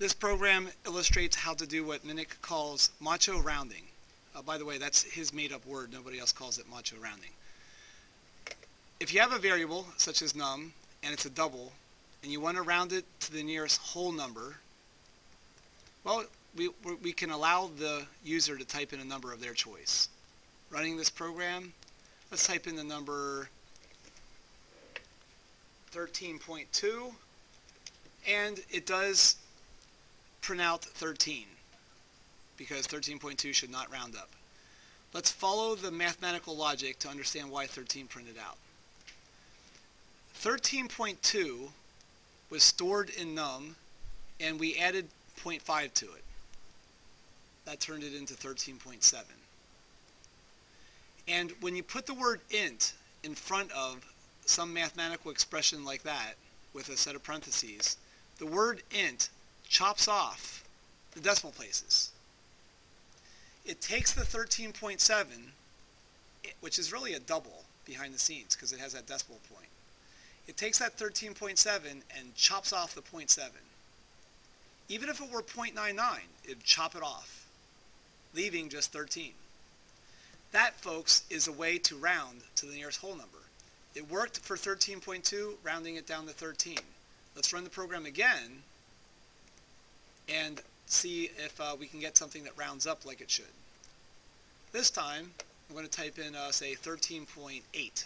This program illustrates how to do what Minich calls macho rounding. Uh, by the way, that's his made-up word. Nobody else calls it macho rounding. If you have a variable, such as num, and it's a double, and you want to round it to the nearest whole number, well, we, we can allow the user to type in a number of their choice. Running this program, let's type in the number 13.2, and it does print out 13 because 13.2 should not round up. Let's follow the mathematical logic to understand why 13 printed out. 13.2 was stored in num and we added 0.5 to it. That turned it into 13.7. And when you put the word int in front of some mathematical expression like that with a set of parentheses, the word int chops off the decimal places. It takes the 13.7, which is really a double behind the scenes because it has that decimal point. It takes that 13.7 and chops off the 0.7. Even if it were 0.99, it'd chop it off, leaving just 13. That, folks, is a way to round to the nearest whole number. It worked for 13.2, rounding it down to 13. Let's run the program again and see if uh, we can get something that rounds up like it should. This time, I'm going to type in, uh, say, 13.8.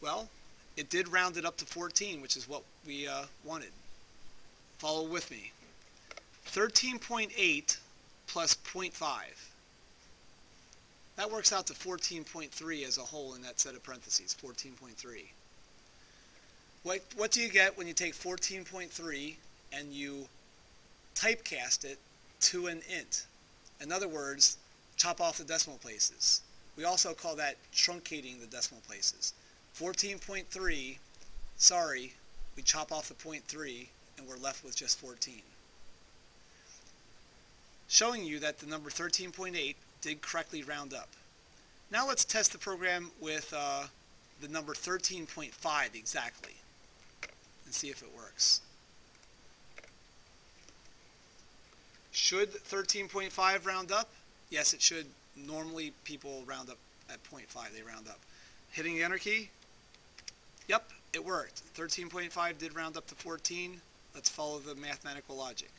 Well, it did round it up to 14, which is what we uh, wanted. Follow with me. 13.8 plus 0.5. That works out to 14.3 as a whole in that set of parentheses, 14.3. What, what do you get when you take 14.3 and you typecast it to an int? In other words, chop off the decimal places. We also call that truncating the decimal places. 14.3, sorry, we chop off the 0.3 and we're left with just 14. Showing you that the number 13.8 did correctly round up. Now let's test the program with uh, the number 13.5 exactly and see if it works. Should 13.5 round up? Yes, it should. Normally people round up at 0.5, they round up. Hitting the enter key? Yep, it worked. 13.5 did round up to 14. Let's follow the mathematical logic.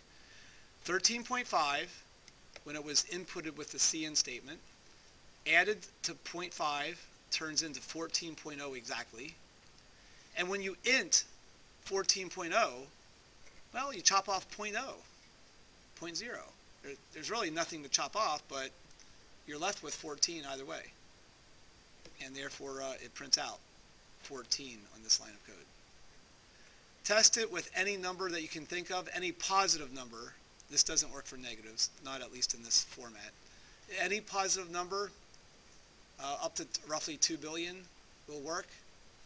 13.5, when it was inputted with the cin statement, added to 0.5 turns into 14.0 exactly. And when you int 14.0, well, you chop off 0.0, 0.0. There, there's really nothing to chop off, but you're left with 14 either way. And therefore, uh, it prints out 14 on this line of code. Test it with any number that you can think of, any positive number. This doesn't work for negatives, not at least in this format. Any positive number uh, up to roughly 2 billion will work.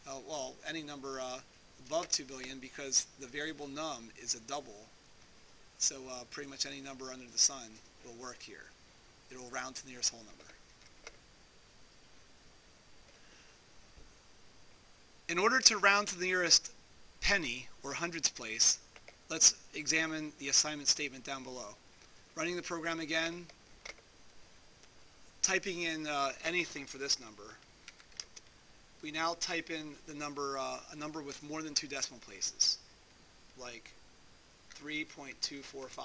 Uh, well, any number uh, above 2 billion because the variable num is a double. So uh, pretty much any number under the sun will work here. It will round to the nearest whole number. In order to round to the nearest penny or hundreds place, let's examine the assignment statement down below. Running the program again, typing in uh, anything for this number, we now type in the number, uh, a number with more than two decimal places, like 3.245.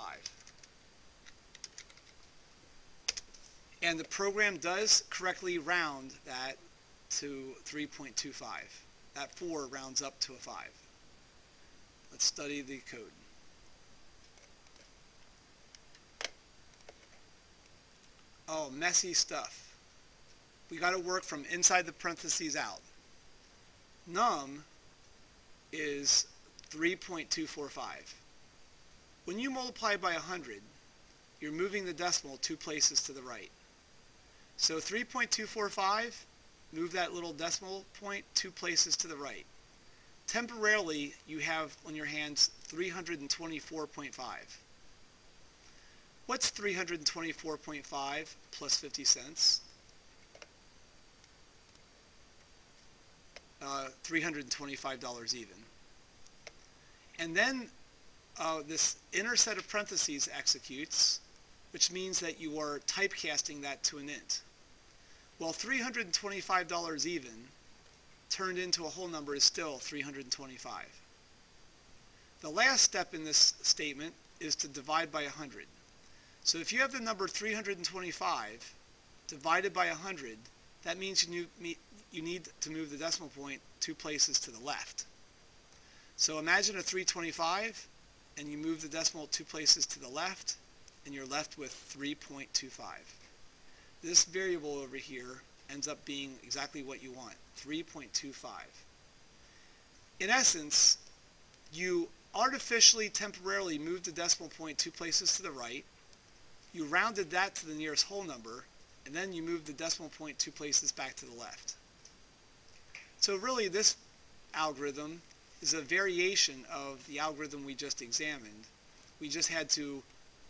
And the program does correctly round that to 3.25. That 4 rounds up to a 5. Let's study the code. Oh, messy stuff. We got to work from inside the parentheses out num is 3.245. When you multiply by 100, you're moving the decimal two places to the right. So 3.245, move that little decimal point two places to the right. Temporarily, you have on your hands 324.5. What's 324.5 plus 50 cents? Uh, $325 even. And then uh, this inner set of parentheses executes, which means that you are typecasting that to an int. Well, $325 even turned into a whole number is still 325. The last step in this statement is to divide by 100. So if you have the number 325 divided by 100, that means you need, to move the decimal point two places to the left. So imagine a 325 and you move the decimal two places to the left and you're left with 3.25. This variable over here ends up being exactly what you want, 3.25. In essence, you artificially temporarily moved the decimal point two places to the right, you rounded that to the nearest whole number, and then you move the decimal point two places back to the left. So really this algorithm is a variation of the algorithm we just examined. We just had to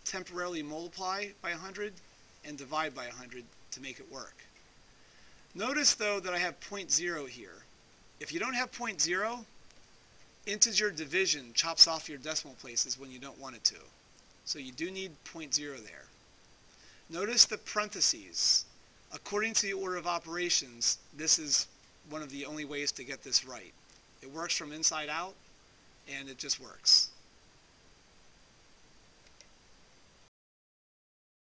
temporarily multiply by 100 and divide by 100 to make it work. Notice though that I have point 0 here. If you don't have point 0, integer division chops off your decimal places when you don't want it to. So you do need point 0 there. Notice the parentheses. According to the order of operations, this is one of the only ways to get this right. It works from inside out, and it just works.